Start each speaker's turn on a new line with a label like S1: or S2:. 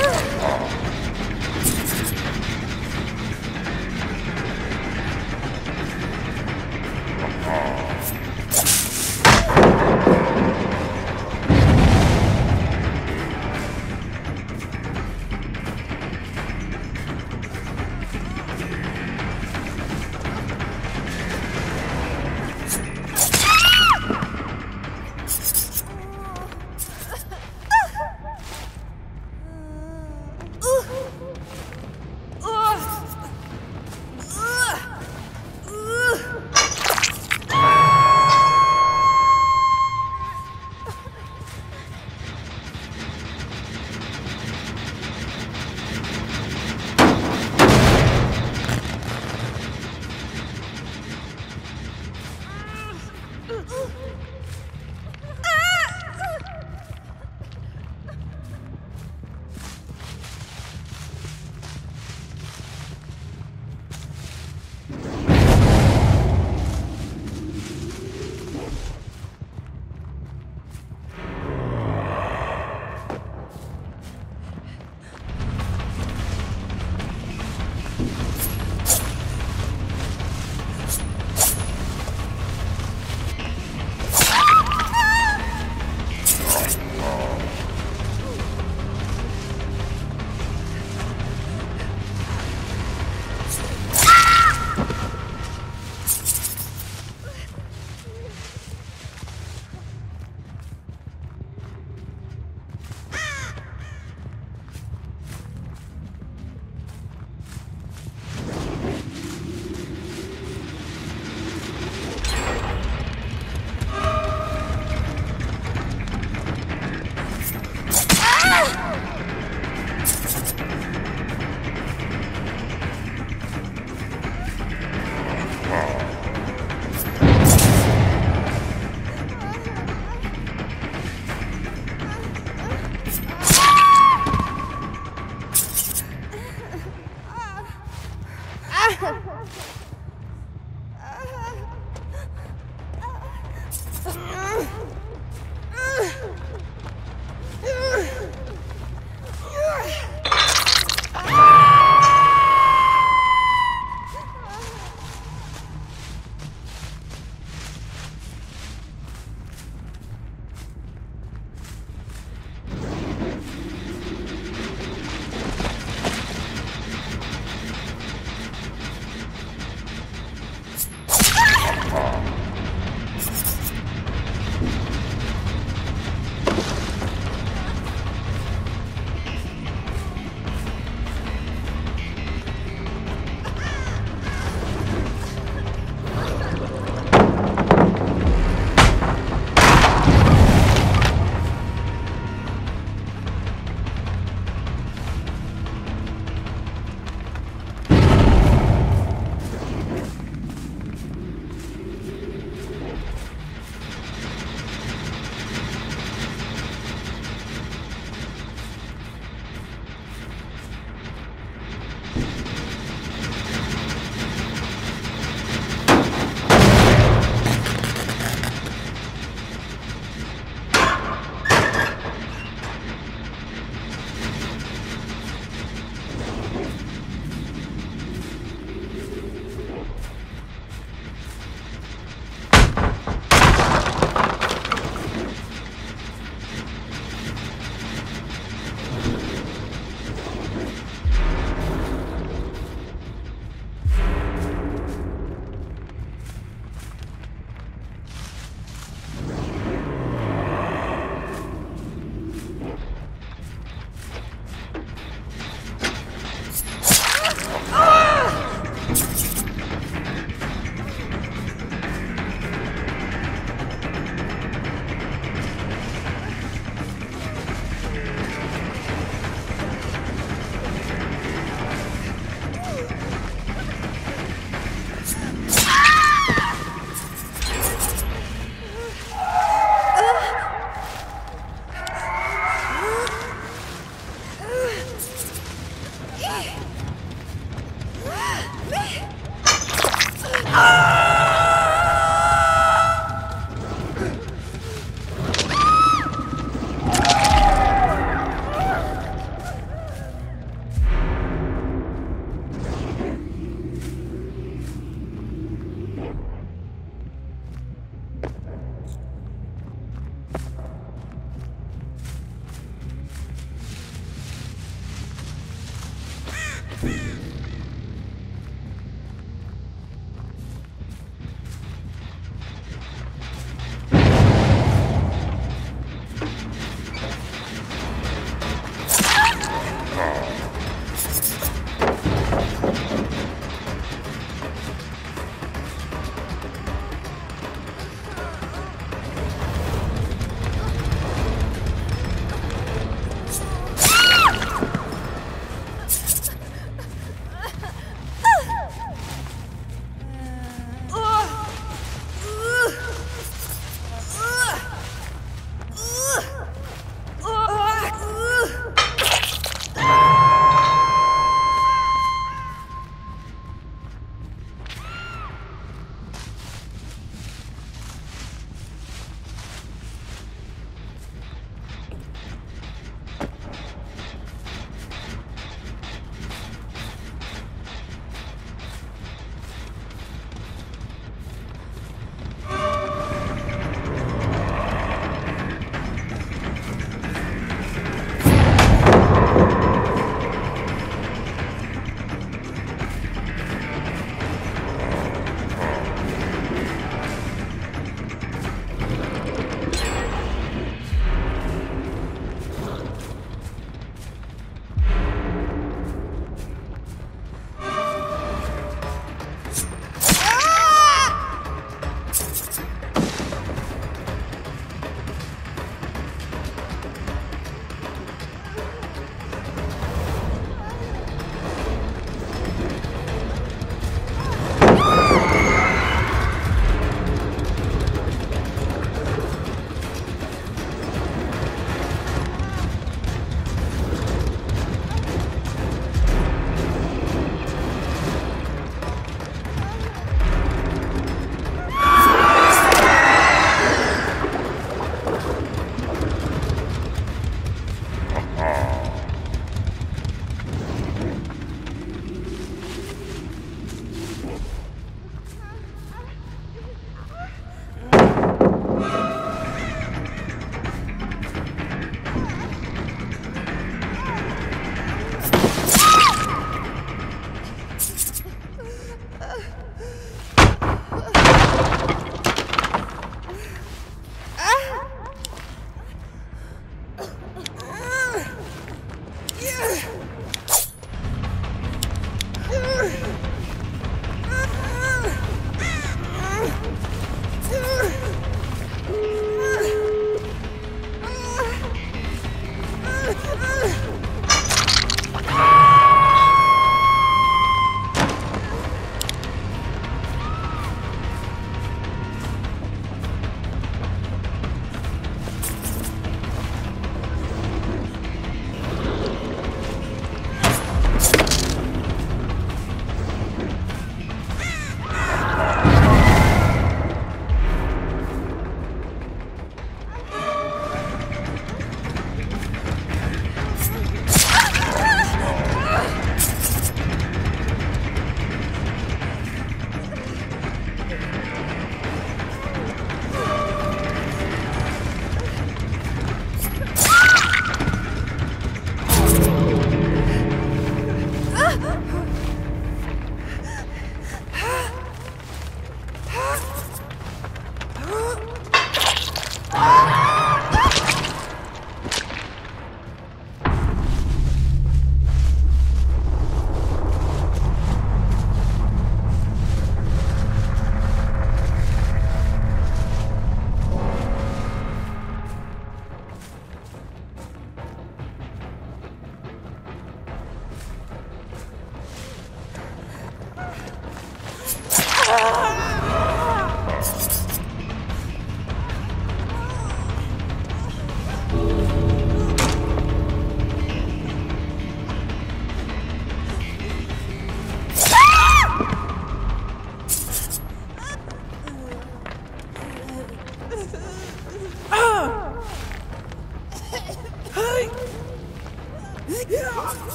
S1: Ah!